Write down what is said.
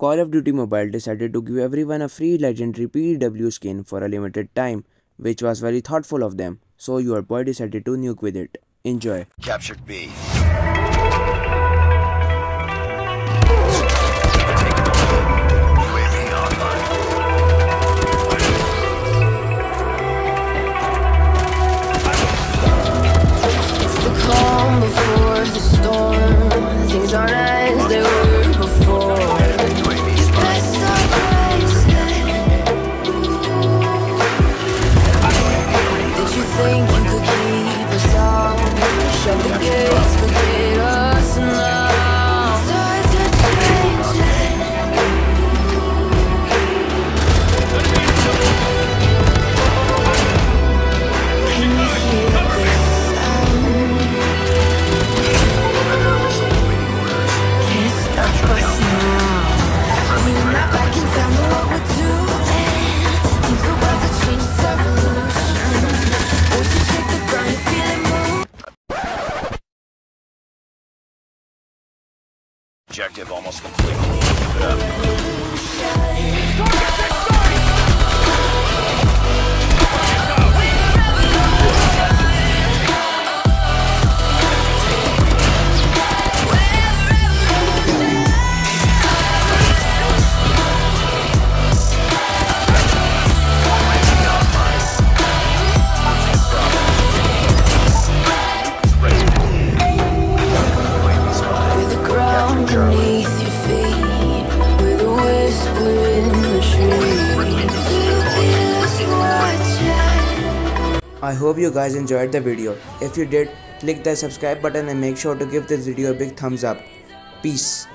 Call of Duty Mobile decided to give everyone a free legendary PDW skin for a limited time, which was very thoughtful of them, so your boy decided to nuke with it. Enjoy. Captured B. Objective almost complete. I hope you guys enjoyed the video. If you did, click the subscribe button and make sure to give this video a big thumbs up. Peace.